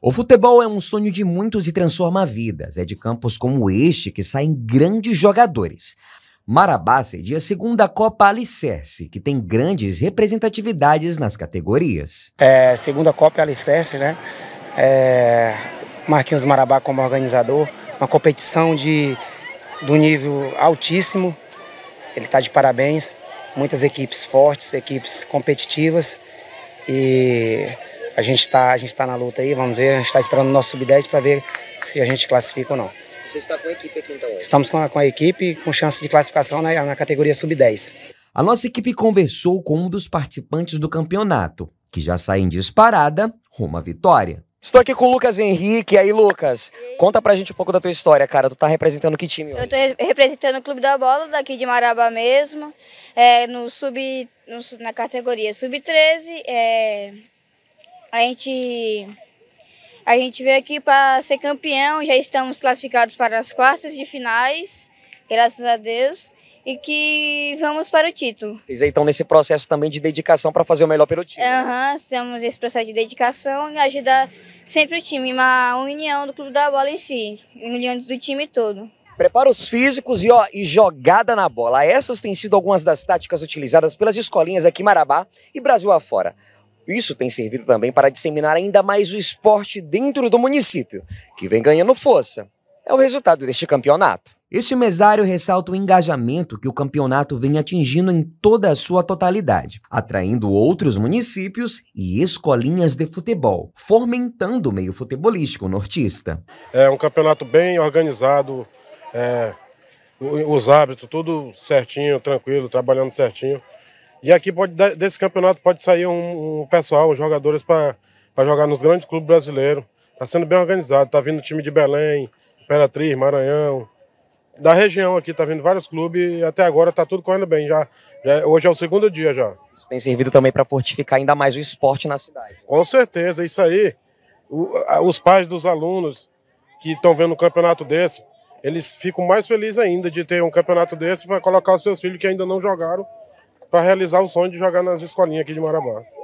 O futebol é um sonho de muitos e transforma vidas. É de campos como este que saem grandes jogadores. Marabá cedia a segunda Copa Alicerce, que tem grandes representatividades nas categorias. É, segunda Copa Alicerce, né? É, Marquinhos Marabá como organizador, uma competição de, do nível altíssimo. Ele está de parabéns. Muitas equipes fortes, equipes competitivas. E a gente está tá na luta aí, vamos ver, a gente está esperando o nosso sub-10 para ver se a gente classifica ou não. Você está com a equipe aqui então? Estamos com a, com a equipe com chance de classificação na, na categoria sub-10. A nossa equipe conversou com um dos participantes do campeonato, que já sai em disparada rumo à vitória. Estou aqui com o Lucas Henrique. E aí, Lucas, conta pra gente um pouco da tua história, cara. Tu tá representando que time hoje? Eu tô representando o Clube da Bola, daqui de Marabá mesmo, é, no sub, no, na categoria sub-13. É, a gente a gente veio aqui para ser campeão, já estamos classificados para as quartas de finais, graças a Deus, e que vamos para o título. Vocês aí estão nesse processo também de dedicação para fazer o melhor pelo time. Aham, uhum, estamos nesse processo de dedicação e ajudar sempre o time, uma união do clube da bola em si, união do time todo. Prepara os físicos e, ó, e jogada na bola. Essas têm sido algumas das táticas utilizadas pelas escolinhas aqui em Marabá e Brasil afora. Isso tem servido também para disseminar ainda mais o esporte dentro do município, que vem ganhando força. É o resultado deste campeonato. Este mesário ressalta o engajamento que o campeonato vem atingindo em toda a sua totalidade, atraindo outros municípios e escolinhas de futebol, fomentando o meio futebolístico nortista. É um campeonato bem organizado, é, os hábitos tudo certinho, tranquilo, trabalhando certinho. E aqui pode, desse campeonato pode sair um, um pessoal, uns jogadores para jogar nos grandes clubes brasileiros. Está sendo bem organizado. Está vindo time de Belém, Imperatriz, Maranhão. Da região aqui está vindo vários clubes e até agora está tudo correndo bem. Já, já, hoje é o segundo dia já. Isso tem servido também para fortificar ainda mais o esporte na cidade. Com certeza, isso aí. O, os pais dos alunos que estão vendo um campeonato desse, eles ficam mais felizes ainda de ter um campeonato desse para colocar os seus filhos que ainda não jogaram para realizar o sonho de jogar nas escolinhas aqui de Marabá.